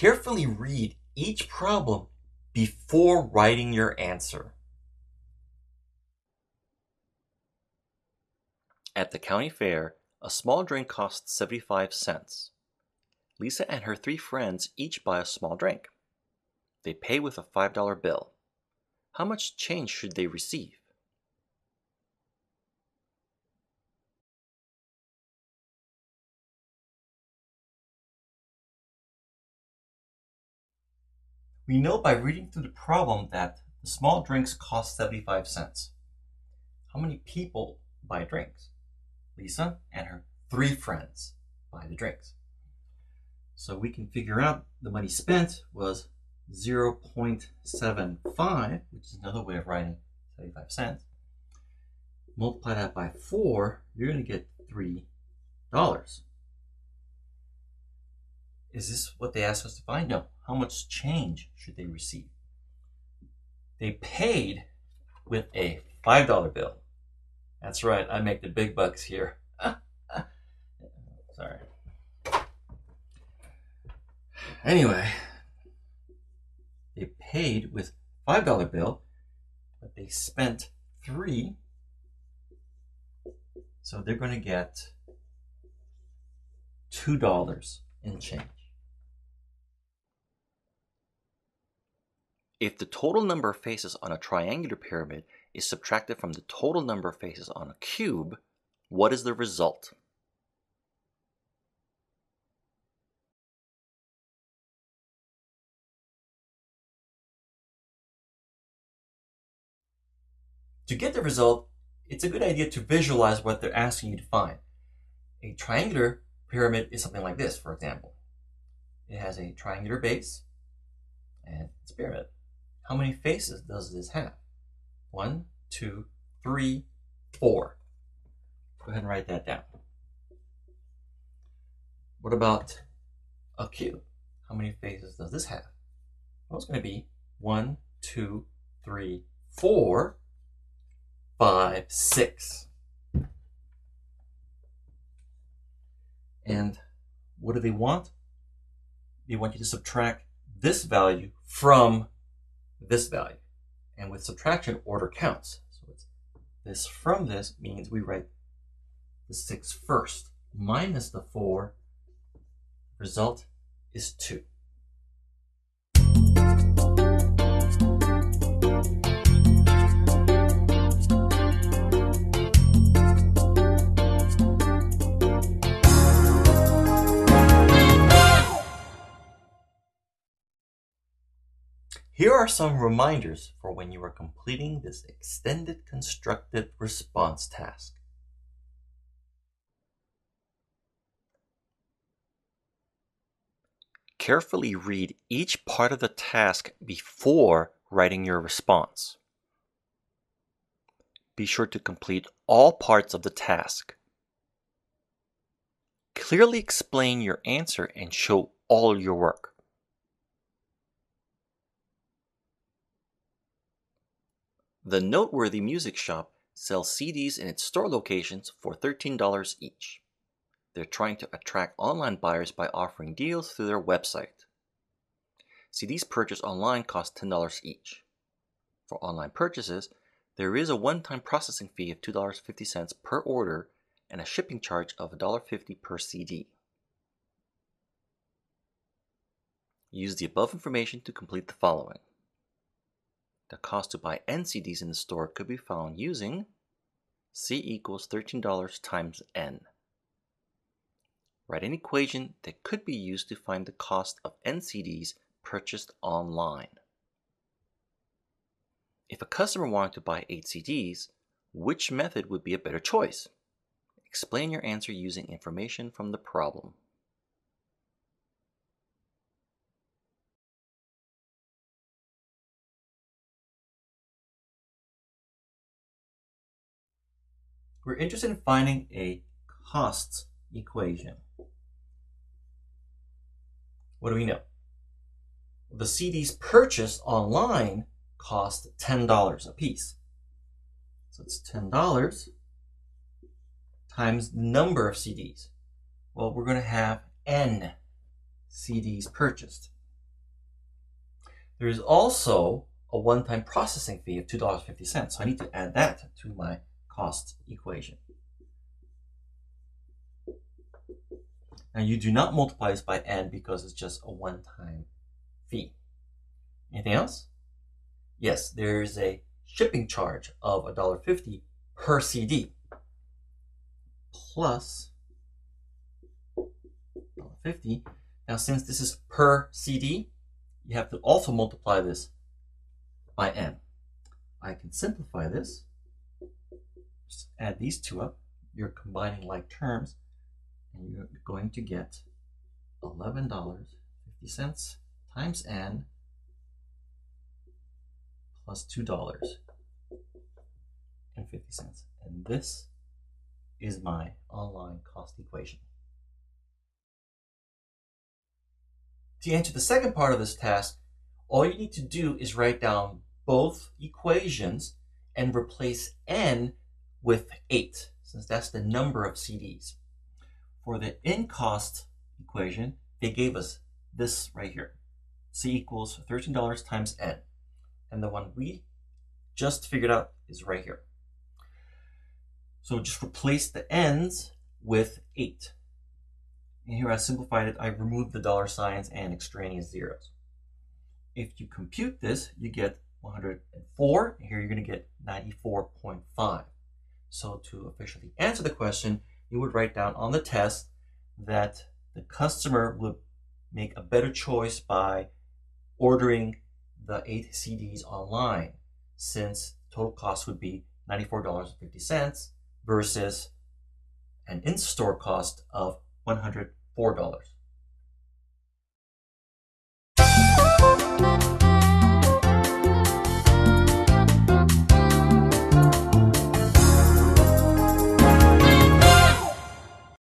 Carefully read each problem before writing your answer. At the county fair, a small drink costs 75 cents. Lisa and her three friends each buy a small drink. They pay with a $5 bill. How much change should they receive? We know by reading through the problem that the small drinks cost 75 cents. How many people buy drinks? Lisa and her three friends buy the drinks. So we can figure out the money spent was 0.75, which is another way of writing 75 cents. Multiply that by 4, you're going to get $3. Is this what they asked us to find? No. How much change should they receive? They paid with a $5 bill. That's right, I make the big bucks here. Sorry. Anyway, they paid with $5 bill, but they spent 3 so they're going to get $2 in change. If the total number of faces on a triangular pyramid is subtracted from the total number of faces on a cube, what is the result? To get the result, it's a good idea to visualize what they're asking you to find. A triangular pyramid is something like this, for example. It has a triangular base and it's a pyramid. How many faces does this have? One, two, three, four. Go ahead and write that down. What about a cube? How many faces does this have? Well, it's going to be one, two, three, four, five, six. And what do they want? They want you to subtract this value from this value. And with subtraction, order counts. So it's this from this means we write the 6 first minus the 4. Result is 2. Here are some reminders for when you are completing this extended constructed response task. Carefully read each part of the task before writing your response. Be sure to complete all parts of the task. Clearly explain your answer and show all your work. The Noteworthy Music Shop sells CDs in its store locations for $13 each. They're trying to attract online buyers by offering deals through their website. CDs purchased online cost $10 each. For online purchases, there is a one time processing fee of $2.50 per order and a shipping charge of $1.50 per CD. Use the above information to complete the following. The cost to buy NCDs in the store could be found using C equals $13 times N. Write an equation that could be used to find the cost of NCDs purchased online. If a customer wanted to buy 8 CDs, which method would be a better choice? Explain your answer using information from the problem. We're interested in finding a cost equation. What do we know? The CDs purchased online cost $10 a piece. So it's $10 times the number of CDs. Well, we're going to have N CDs purchased. There is also a one-time processing fee of $2.50. So I need to add that to my cost equation. Now you do not multiply this by n because it's just a one-time fee. Anything else? Yes, there is a shipping charge of $1.50 per CD plus 50. Now since this is per CD, you have to also multiply this by n. I can simplify this. Just add these two up. You're combining like terms and you're going to get $11.50 times n plus $2.50. And this is my online cost equation. To answer the second part of this task, all you need to do is write down both equations and replace n with 8, since that's the number of CDs. For the in cost equation, they gave us this right here. C equals $13 times n. And the one we just figured out is right here. So just replace the n's with 8. And here I simplified it, I removed the dollar signs and extraneous zeros. If you compute this, you get 104. Here you're going to get 94.5. So to officially answer the question, you would write down on the test that the customer would make a better choice by ordering the eight CDs online, since total cost would be $94.50 versus an in-store cost of $104.